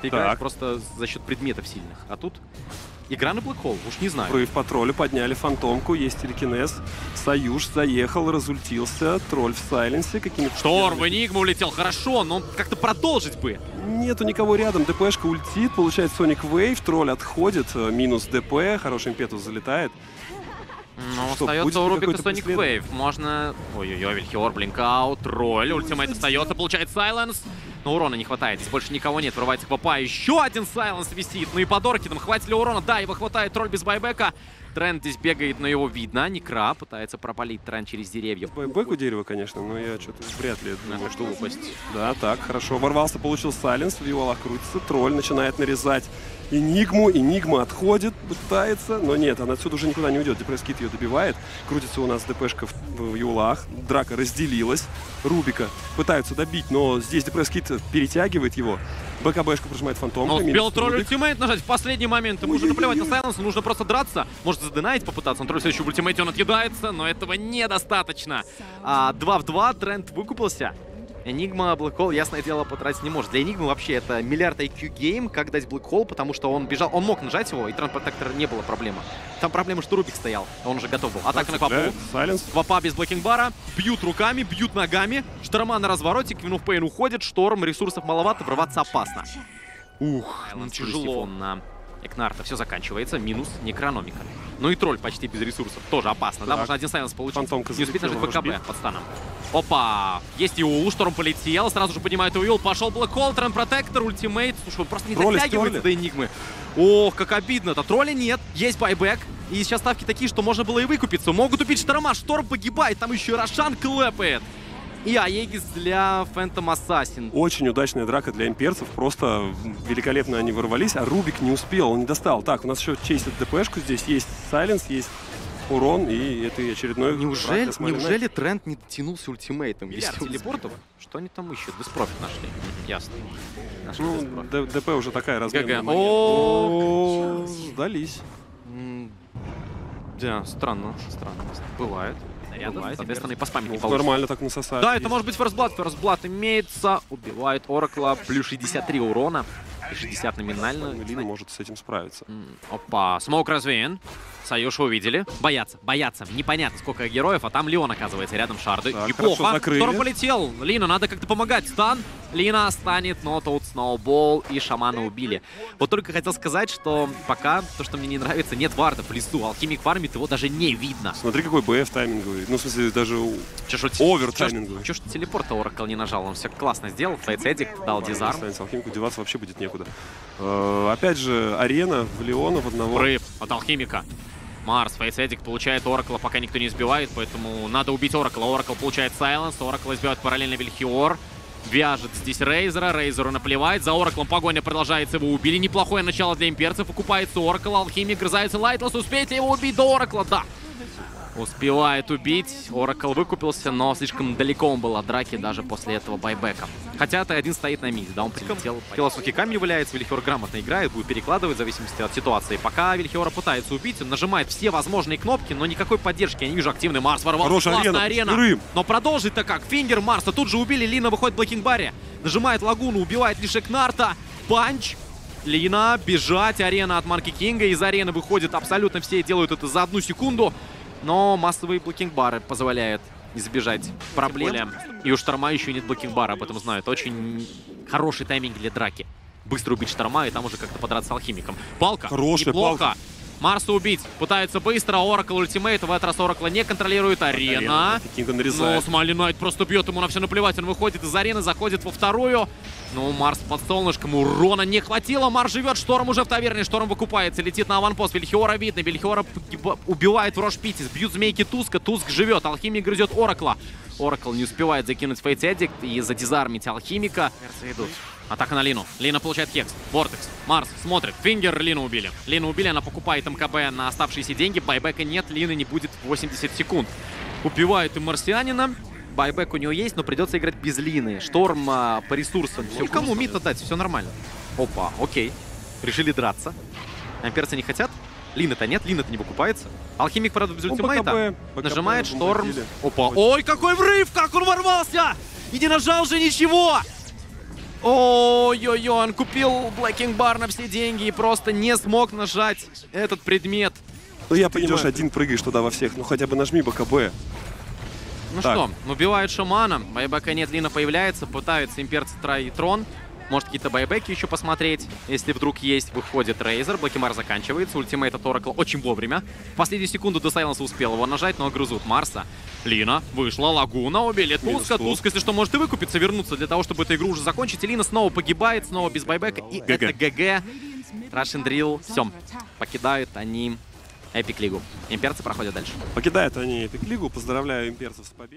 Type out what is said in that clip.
Ты играешь Так. просто за счет предметов сильных. А тут игра на Black Hole, уж не знаю. Прорыв по троллю, подняли фантомку, есть телекинез. Союз заехал, разультился, тролль в сайленсе. Какими Шторм в Энигму улетел, хорошо, но как-то продолжить бы. Нету никого рядом, ДПшка ультит, получает Соник Вейв, тролль отходит, э, минус ДП, хороший импетус залетает. Ну, Что, остается у Рубика Соник? Вейв. Можно... Ой-ой-ой, Вильхиор, блинкаут, тролль, ультимейт остается, получает сайленс. Но урона не хватает, здесь больше никого нет, врывается Папа, еще один сайленс висит. Ну и по Доркинам, хватит ли урона? Да, его хватает, тролль без байбека. Тренд здесь бегает, но его видно. Некра пытается пропалить тренд через деревья. Бэк у дерева, конечно, но я что-то вряд ли думаю, что... глупость. Да, так, хорошо. Ворвался, получил сайленс, в его крутится, тролль начинает нарезать Энигму, Энигма отходит, пытается, но нет, она отсюда уже никуда не уйдет. Депресс-кит ее добивает, крутится у нас ДПшка в, в юлах, драка разделилась, Рубика пытаются добить, но здесь Death Prophet перетягивает его, БКБшка прожимает фантом. Но успел тролль ультимейт нажать в последний момент. Ему уже наплевать на сайленс, нужно просто драться. Может задинать попытаться. На тролль в следующем ультимейте он отъедается, но этого недостаточно. А, 2 в 2, тренд выкупился. Энигма Black Hole, ясное дело, потратить не может. Для Энигмы вообще это миллиард IQ game, как дать Black Hole, потому что он бежал, он мог нажать его, и Тренд Протектор не было проблемы. Там проблема, что Рубик стоял, он уже готов был. Атака на Папу. Сайленс. Вапа без блокинг-бара, бьют руками, бьют ногами. Шторма на развороте, Queen of Pain уходит, Шторм, ресурсов маловато, врываться опасно. Ух, ну, тяжело. на Экнарта. Все заканчивается, минус некрономика. Ну и тролль почти без ресурсов, тоже опасно. Да, Так. можно один сайленс получить. Фантомка Не успеть нажать залетела в БКБ рожбит. под станом. Опа! Есть и Ул, Шторм полетел, сразу же поднимает Уилл, пошел Блэк Холл, Протектор, ультимейт. Слушай, он просто не Тролли дотягивается стерли. до Энигмы. Ох, как обидно-то. Тролля нет, есть байбек. И сейчас ставки такие, что можно было и выкупиться. Могут убить Шторма, Шторм погибает, там еще и Рошан клэпает. И Аегис для Phantom Assassin. Очень удачная драка для имперцев, просто великолепно они ворвались, а Рубик не успел, он не достал. Так, у нас еще чейсит ДПшку, здесь есть сайленс, есть урон, и это очередной Неужели, неужели тренд не дотянулся ультимейтом? Миллиард телепортов? Что они там ищут? Death Prophet нашли. Ясно. Нашли Ну, ДП уже такая монета. О, сдались. Да, странно, странно. Бывает. Бывает. Соответственно, и по спамить не Ну, нормально так насосали. Да, это может быть first blood. First blood имеется. Убивает Оракла. Плюс 63 урона. И 60 номинально. Лина может с этим справиться. Опа, смоук развеян. Союша увидели. Боятся, боятся. Непонятно, сколько героев, а там Леон, оказывается, рядом шарды. Так, Неплохо. Шторм полетел. Лина, надо как-то помогать. Стан. Лина станет, но тут сноубол и шамана убили. Вот только хотел сказать, что пока то, что мне не нравится, нет варда в лесу. Алхимик фармит, его даже не видно. Смотри, какой БФ тайминговый. Ну, в смысле, даже Чё овер тайминговый. Чё ж телепорта Оракл не нажал? Он все классно сделал. Фейцедик дал дизарм. Останется алхимику, деваться вообще будет некуда. Э, Опять же, арена в Леона в одного. Прорыв от Алхимика. Марс, Фейсэдик получает Оракла, пока никто не избивает, поэтому надо убить Оракла. Оракл получает Сайленс, Оракл избивает параллельно Вильхиор. Вяжет здесь Рейзера, Рейзеру наплевать. За Ораклом погоня продолжается, его убили. Неплохое начало для имперцев. Окупается Оракл, Алхимик грызается Лайтлас. Успеет ли его убить до Оракла? Да. Успевает убить. Оракл выкупился, но слишком далеко он был от драки даже после этого байбека. Хотя Т1 стоит на миде, да, он прилетел. Философский камень является, Вильхиор грамотно играет, будет перекладывать в зависимости от ситуации. Пока Вильхиора пытается убить, он нажимает все возможные кнопки, но никакой поддержки. Я не вижу активный Марс ворвался. Хорошая Классная арена, арена. Но продолжить-то как? Фингер Марса тут же убили, Лина выходит в блокинг-баре. Нажимает лагуну, убивает Лишек Нарта. Панч. Лина, бежать, арена от Марки Кинга. Из арены выходит абсолютно все, делают это за одну секунду. Но массовые блокинг-бары позволяют избежать проблем. И у Шторма еще нет блокинг-бара, об этом знают. Очень хороший тайминг для драки. Быстро убить Шторма и там уже как-то подраться с алхимиком. Палка. Хорошая Неплохо. палка. Марса убить. Пытается быстро. Оракл ультимейт. В этот раз Оракла не контролирует. Арена. Кинга Но нарезает. Смайли Найт просто бьет ему на все наплевать. Он выходит из арены, заходит во вторую. Ну, Марс под солнышком. Урона не хватило. Марс живет. Шторм уже в таверне. Шторм выкупается. Летит на аванпост. Вильхиора видно. Вильхиора убивает в Рошпите. Сбьют змейки Туска. Туск живет. Алхимик грызет Оракла. Оракл не успевает закинуть Фейт Эдикт и задизармить Алхимика. Перцы идут. Атака на Лину. Лина получает Хекс. Вортекс. Марс смотрит. Фингер Лину убили. Лину убили, она покупает МКБ на оставшиеся деньги. Байбека нет, Лины не будет 80 секунд. Убивают и Марсианина. Байбек у него есть, но придется играть без Лины. Шторм а, по ресурсам. Все Кому мид отдать, все нормально. Опа, окей. Решили драться. Амперцы не хотят. Лины-то нет, Лина-то не выкупается. Алхимик, правда, без ультимейта. БКБ, БКБ Нажимает шторм. Опа. Ой, какой врыв! Как он ворвался! И не нажал же ничего! Ой-ой-ой, он купил Блэкинг Бар на все деньги и просто не смог нажать этот предмет. Ну я Ты понимаю. идешь один прыгаешь туда во всех, ну хотя бы нажми БКБ. Ну Так. что, убивают шамана, байбека нет, Лина появляется, пытаются имперцы Трай и Трон. Может какие-то байбеки еще посмотреть, если вдруг есть. Выходит Рейзер, Блэкимар заканчивается, ультимейт от Оракла очень вовремя. В последнюю секунду до Сайленса успел его нажать, но грызут Марса. Лина вышла, Лагуна убили Туска. Туска, если что, может и выкупиться, вернуться для того, чтобы эту игру уже закончить. И Лина снова погибает, снова без байбека. И ГГ. это ГГ. Russian Drill, все. Покидают они Эпик Лигу. Имперцы проходят дальше. Покидают они Эпик Лигу. Поздравляю имперцев с победой.